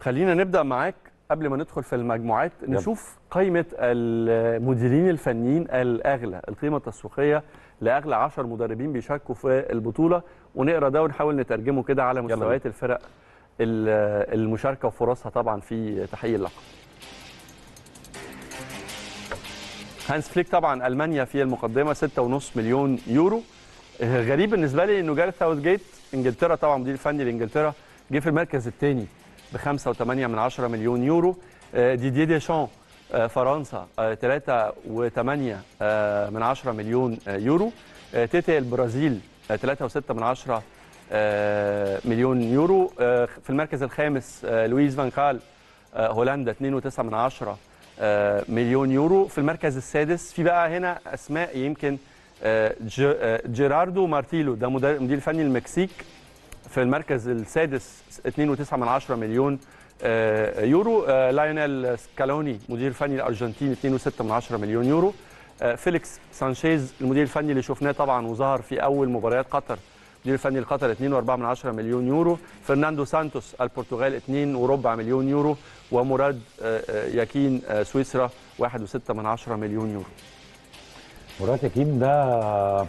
خلينا نبدأ معاك قبل ما ندخل في المجموعات نشوف قائمه المديرين الفنيين الأغلى القيمة التسويقية لأغلى 10 مدربين بيشاركوا في البطولة ونقرأ ده ونحاول نترجمه كده على مستويات الفرق ال- المشاركة وفرصها طبعا في تحقيق اللقب. هانس فليك طبعا ألمانيا في المقدمة 6.5 مليون يورو. غريب بالنسبة لي إنه جاريث ساوثجيت إنجلترا طبعا مدير فني لإنجلترا جه في المركز الثاني. ب 5.8 من 10 مليون يورو. آه، ديديه ديشان آه، فرنسا 3.8 من 10 مليون آه، يورو. آه، تيتي البرازيل 3.6 من 10 آه، مليون يورو. آه، في المركز الخامس آه، لويس فان خال آه، هولندا 2.9 من 10 آه، مليون يورو. في المركز السادس في بقى هنا أسماء يمكن آه، آه، جيراردو مارتينو ده مدير فني المكسيك. في المركز السادس 2.9 من 10 مليون آه، يورو. آه، لايونيل سكالوني مدير فني الأرجنتين 2.6 من 10 مليون يورو. آه، فيليكس سانشيز المدير الفني اللي شفناه طبعا وظهر في أول مباريات قطر مدير الفني لقطر 2.4 من 10 مليون يورو. فرناندو سانتوس البرتغال 2.4 مليون يورو. ومراد آه، سويسرا 1.6 من 10 مليون يورو. مراد يكين ده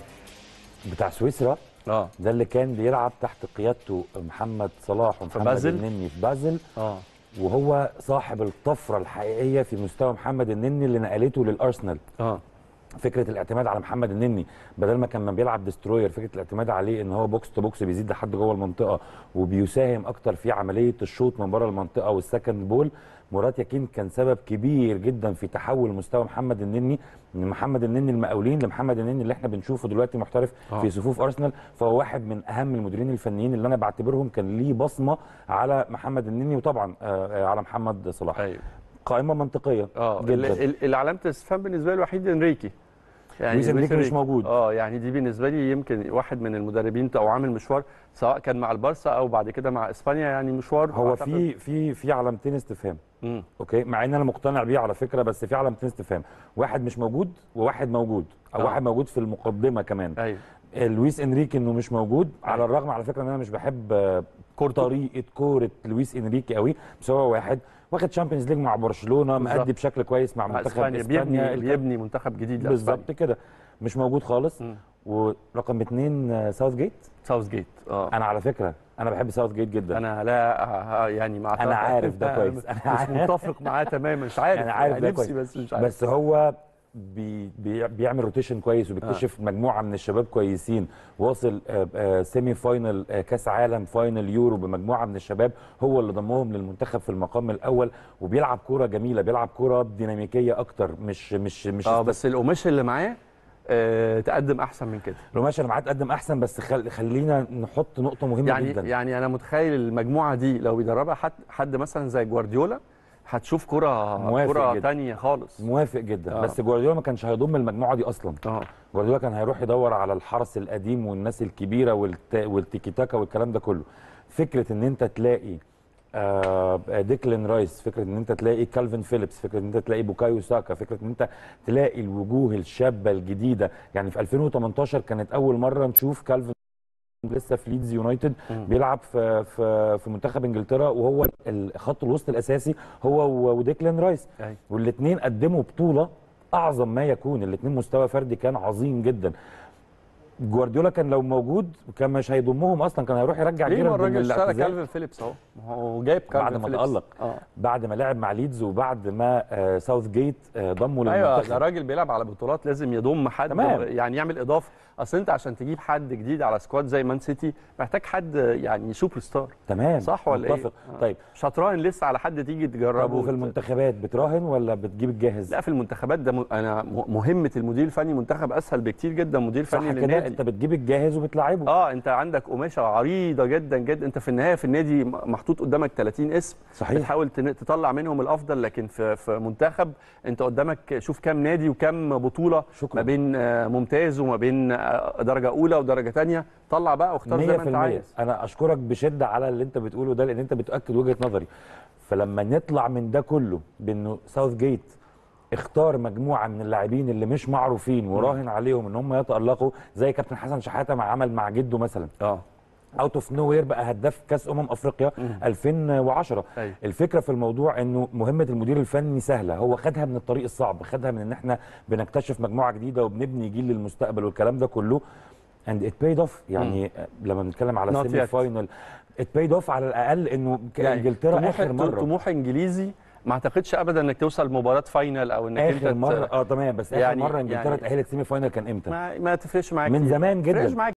بتاع سويسرا؟ آه. ده اللي كان بيلعب تحت قيادته محمد صلاح ومحمد؟ النني في بازل. آه. وهو صاحب الطفرة الحقيقية في مستوى محمد النني اللي نقلته للأرسنال. آه. فكرة الاعتماد على محمد النني بدل ما كان ما بيلعب destroyer فكرة الاعتماد عليه إن هو box to box بيزيد لحد جوه المنطقة وبيساهم أكتر في عملية الشوط من بره المنطقة وال second ball مراد يكين كان سبب كبير جدا في تحول مستوى محمد النني من محمد النني المقاولين لمحمد النني اللي إحنا بنشوفه دلوقتي محترف آه. في صفوف أرسنال. فهو واحد من أهم المديرين الفنيين اللي أنا بعتبرهم كان ليه بصمة على محمد النني وطبعا آه، آه، على محمد صلاح. أيوه. قائمة منطقية آه جدا. ال- ال- اللي علامه الاستفهام بالنسبة لي الوحيد إنريكي. لويس إنريكي مش موجود. آه يعني دي بالنسبة لي يمكن واحد من المدربين أو عامل مشوار سواء كان مع البارسا أو بعد كده مع إسبانيا يعني مشوار هو في في في علامتين استفهام. مم. أوكي؟ مع إن أنا مقتنع بيه على فكرة بس في علامتين استفهام. واحد مش موجود وواحد موجود أو آه. واحد موجود في المقدمة كمان. أيوه. لويس إنريكي إنه مش موجود على الرغم على فكرة إن أنا مش بحب آه، كورته. طريقة كورة لويس إنريكي قوي بس هو واحد. واخد Champions League مع برشلونة. مأدي بشكل كويس مع, منتخب إسبانيا بيبني بيبني منتخب جديد بالظبط كده مش موجود خالص مم. ورقم اثنين آه، ساوث جيت ساوث جيت آه أنا على فكرة أنا بحب ساوث جيت جدا أنا لا آه، يعني مع أنا عارف ده كويس. أنا مش. متفق معاه تماما مش عارف أنا عارف يعني ده نفسي كويس. بس مش عارف بس هو بي بي بيعمل rotation كويس وبيكتشف آه. مجموعة من الشباب كويسين. واصل آه آه semi final آه كأس عالم final يورو بمجموعة من الشباب هو اللي ضمهم للمنتخب في المقام الأول وبيلعب كورة جميلة بيلعب كورة ديناميكية أكتر مش مش مش آه بس القماش اللي معاه آه تقدم أحسن من كده. القماشه اللي معاه تقدم أحسن بس خل... خلينا نحط نقطة مهمة يعني جدا. يعني أنا متخيل المجموعة دي لو بيدربها حد حد مثلا زي جوارديولا هتشوف كره كرة. تانية خالص موافق جدا آه. آه. بس جوارديولا ما كانش هيضم المجموعة دي أصلا آه جوارديولا كان هيروح يدور على الحرس القديم والناس الكبيرة والت... والتيكي تاكا والكلام ده كله فكرة إن أنت تلاقي آه ديكلين رايس فكرة إن أنت تلاقي كالفين فيليبس فكرة إن أنت تلاقي بوكايو ساكا فكرة إن أنت تلاقي الوجوه الشابة الجديدة يعني في 2018 كانت أول مرة نشوف كالفين لسه في ليدز يونايتد. بيلعب في في في منتخب انجلترا وهو خط الوسط الأساسي هو و- وديكلين رايس. والاثنين قدموا بطولة أعظم ما يكون الاثنين مستوى فردي كان عظيم جدا جوارديولا كان لو موجود كان مش هيضمهم أصلا كان هيروح يرجع ليه جيرارد من الراجل اشترى كالفين فيليبس أهو ما هو جايب كالفين بعد ما. تألق. آه بعد ما لعب مع ليدز وبعد ما آه ساوث جيت آه ضمه أيوه ده للمنتخب راجل بيلعب على بطولات لازم يضم حد تمام. يعني يعمل إضافة أصل أنت عشان تجيب حد جديد على squad زي مان سيتي محتاج حد يعني سوبر ستار تمام صح ولا متفق. إيه؟ آه. طيب مش هتراهن لسه على حد تيجي تجربه طب وفي المنتخبات بتراهن ولا بتجيب الجاهز؟ لا في المنتخبات ده م... أنا مهمة المدير الفني منتخب أسهل بكتير جدا مدير فني للنادي انت بتجيب الجاهز وبتلعبه. آه انت عندك قماشة عريضة جدا جدا. انت في النهاية في النادي محطوط قدامك 30 اسم. صحيح. بتحاول تطلع منهم الأفضل لكن في في منتخب انت قدامك شوف كام نادي وكام بطولة شكراً. ما بين آه، ممتاز وما بين آه، درجة أولى ودرجة ثانية طلع بقى واختار زي ما انت 100% عايز. أنا أشكرك بشدة على اللي انت بتقوله ده لأن انت بتاكد وجهة نظري. فلما نطلع من ده كله بإنه ساوث جيت اختار مجموعة من اللاعبين اللي مش معروفين وراهن عليهم إن هم يتألقوا زي كابتن حسن شحاتة ما عمل مع جدو مثلا. آه. out of nowhere بقى هداف كأس أمم أفريقيا 2010 أيوة. الفكرة في الموضوع إنه مهمة المدير الفني سهلة. هو خدها من الطريق الصعب خدها من إن إحنا بنكتشف مجموعة جديدة وبنبني جيل للمستقبل والكلام ده كله. اند ات بايد اوف يعني لما بنتكلم على Not سيمي yet. فاينل ات بايد اوف على الأقل إنه إنجلترا طموح اخر مرة. طموح إنجليزي ما اعتقدش ابدا انك توصل مباراه فاينل أو انك آخر انت مرة آه تمام بس آخر يعني- مرة انجلترا يعني- تاهلت سيمي فاينل كان إمتى؟ ما, ما تفرقش معاك من. زمان جدا